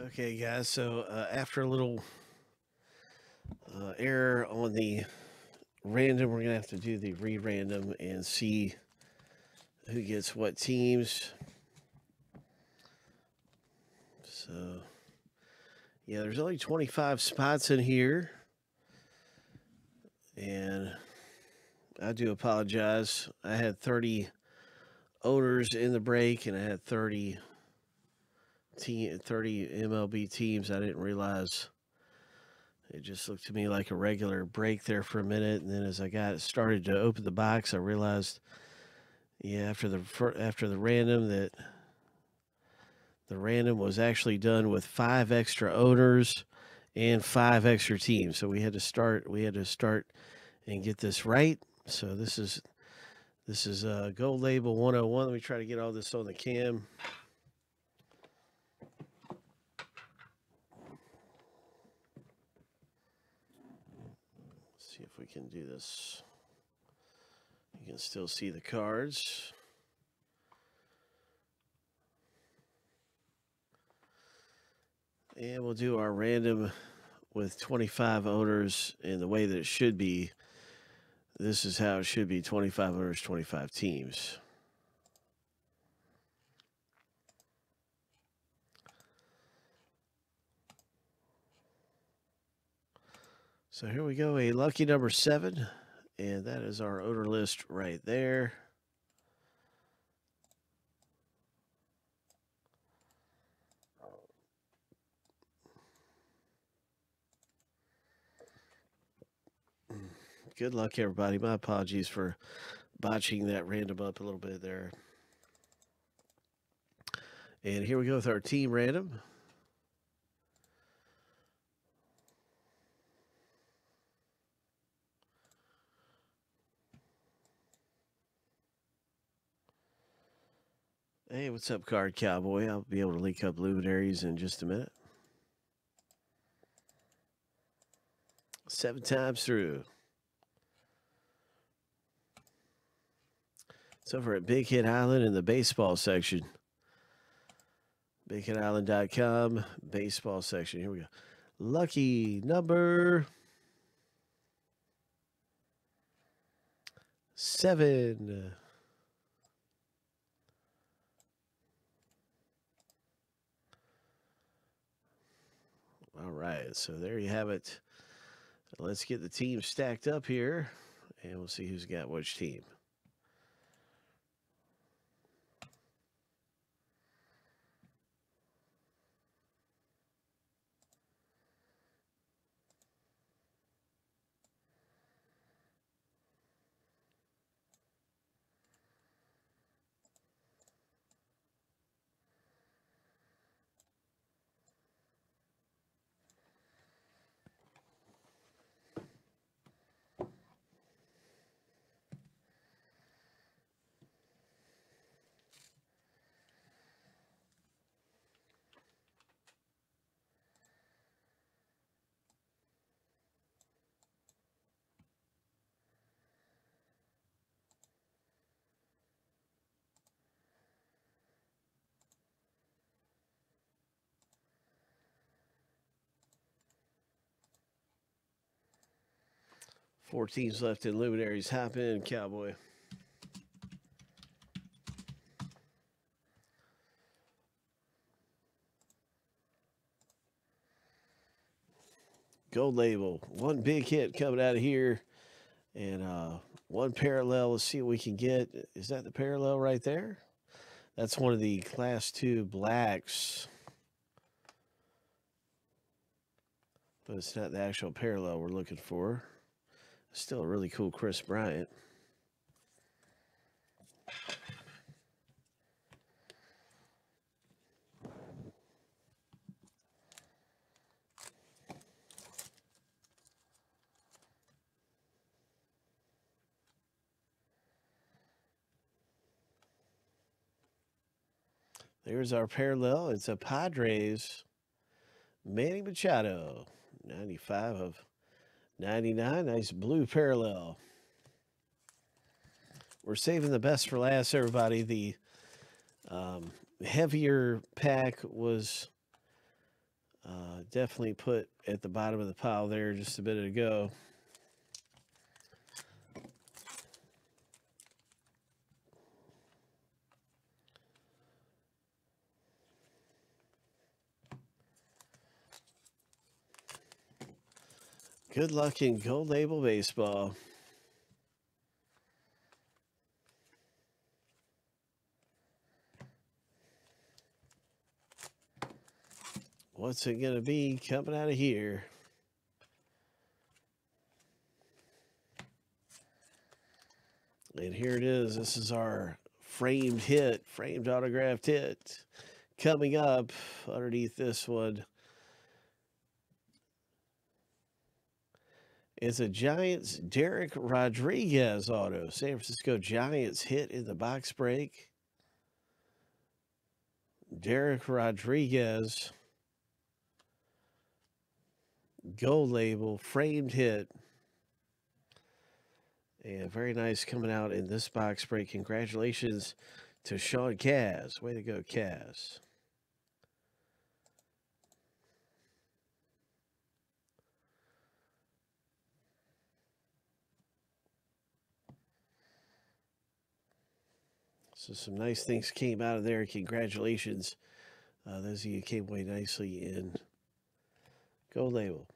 Okay, guys. So uh, after a little uh, error on the random, we're gonna have to do the re-random and see who gets what teams. So yeah, there's only 25 spots in here, and I do apologize. I had 30 owners in the break, and I had 30 team, 30 MLB teams. I didn't realize it just looked to me like a regular break there for a minute, and then as I got started to open the box, I realized, yeah, after the after the random that the random was actually done with five extra owners and five extra teams. So we had to start. We had to start and get this right. So this is this is uh, Gold Label 101. Let me try to get all this on the cam. See if we can do this. You can still see the cards. And we'll do our random with 25 owners in the way that it should be. This is how it should be 25 owners, 25 teams. So here we go, a lucky number seven, and that is our owner list right there. Good luck, everybody. My apologies for botching that random up a little bit there. And here we go with our team random. Hey, what's up, Card Cowboy? I'll be able to link up luminaries in just a minute. Seven times through. It's over at Big Hit Island in the baseball section. BigHitIsland.com, baseball section. Here we go. Lucky number seven. Right, so there you have it. Let's get the team stacked up here, and we'll see who's got which team. 14 teams left in Luminaries. Hop in, Cowboy. Gold label. One big hit coming out of here. And uh, one parallel. Let's see what we can get. Is that the parallel right there? That's one of the class two blacks. But it's not the actual parallel we're looking for. Still a really cool Kris Bryant. There's our parallel. It's a Padres Manny Machado, 95 of 99, nice blue parallel. We're saving the best for last, everybody. The um, heavier pack was Uh, definitely put at the bottom of the pile there just a bit ago. Good luck in Gold Label Baseball. What's it going to be coming out of here? And here it is. This is our framed hit, framed autographed hit. Coming up underneath this one is a Giants Dereck Rodriguez auto. San Francisco Giants hit in the box break. Dereck Rodriguez. Gold label framed hit. And very nice coming out in this box break. Congratulations to sean kaz way to go kaz So some nice things came out of there. Congratulations. Uh, those of you came away nicely in Gold Label.